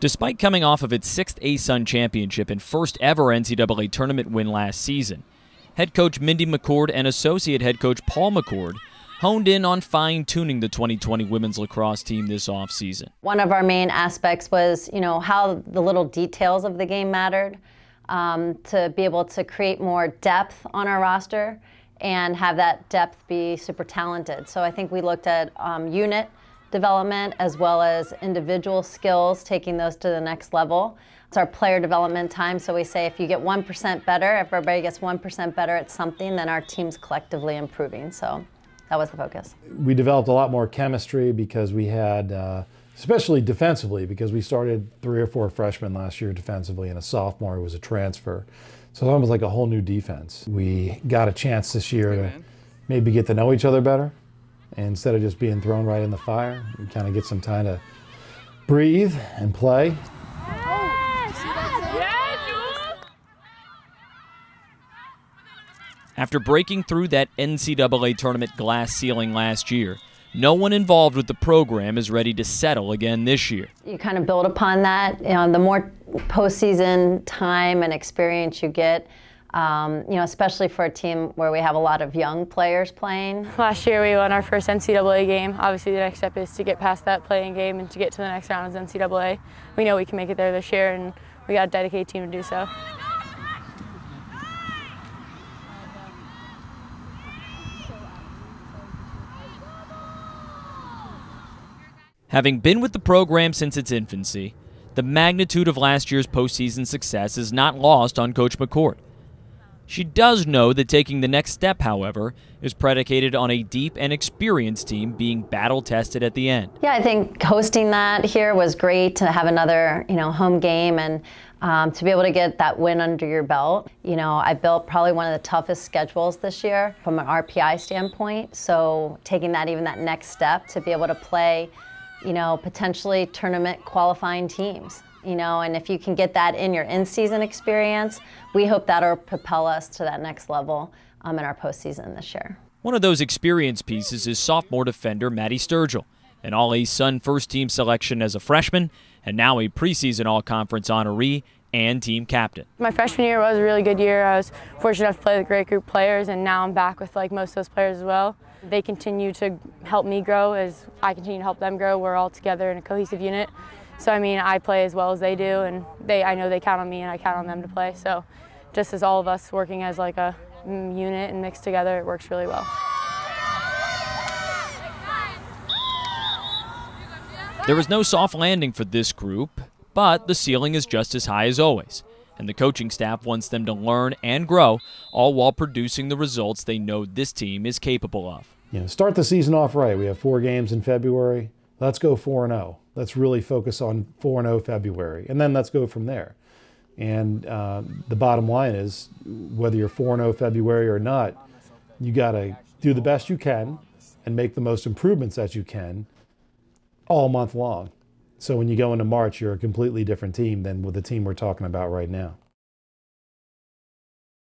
Despite coming off of its sixth ASUN championship and first ever NCAA tournament win last season, head coach Mindy McCord and associate head coach Paul McCord honed in on fine tuning the 2020 women's lacrosse team this offseason. One of our main aspects was, you know, how the little details of the game mattered um, to be able to create more depth on our roster and have that depth be super talented. So I think we looked at um, unit development as well as individual skills, taking those to the next level. It's our player development time, so we say if you get 1% better, if everybody gets 1% better at something, then our team's collectively improving. So that was the focus. We developed a lot more chemistry because we had, uh, especially defensively, because we started three or four freshmen last year defensively, and a sophomore who was a transfer. So it was almost like a whole new defense. We got a chance this year to maybe get to know each other better. Instead of just being thrown right in the fire, we kind of get some time to breathe and play. After breaking through that NCAA tournament glass ceiling last year, no one involved with the program is ready to settle again this year. You kind of build upon that. You know, the more postseason time and experience you get, um, you know, especially for a team where we have a lot of young players playing. Last year we won our first NCAA game. Obviously the next step is to get past that playing game and to get to the next round of NCAA. We know we can make it there this year and we got a dedicated team to do so. Having been with the program since its infancy, the magnitude of last year's postseason success is not lost on Coach McCord. She does know that taking the next step, however, is predicated on a deep and experienced team being battle tested at the end. Yeah, I think hosting that here was great to have another, you know, home game and um, to be able to get that win under your belt. You know, I built probably one of the toughest schedules this year from an RPI standpoint. So taking that even that next step to be able to play you know, potentially tournament qualifying teams. You know, and if you can get that in your in-season experience, we hope that'll propel us to that next level um, in our postseason this year. One of those experience pieces is sophomore defender Maddie Sturgill, an All-ASUN first team selection as a freshman, and now a preseason All Conference honoree and team captain. My freshman year was a really good year. I was fortunate enough to play with a great group of players, and now I'm back with like most of those players as well. They continue to help me grow as I continue to help them grow. We're all together in a cohesive unit. So I mean, I play as well as they do, and they I know they count on me, and I count on them to play. So just as all of us working as like a mm, unit and mixed together, it works really well. There was no soft landing for this group, but the ceiling is just as high as always and the coaching staff wants them to learn and grow, all while producing the results they know this team is capable of. You know, start the season off right. We have four games in February. Let's go 4 0. Let's really focus on 4 0 February, and then let's go from there. And uh, the bottom line is whether you're 4 0 February or not, you got to do the best you can and make the most improvements that you can all month long. So when you go into March, you're a completely different team than with the team we're talking about right now.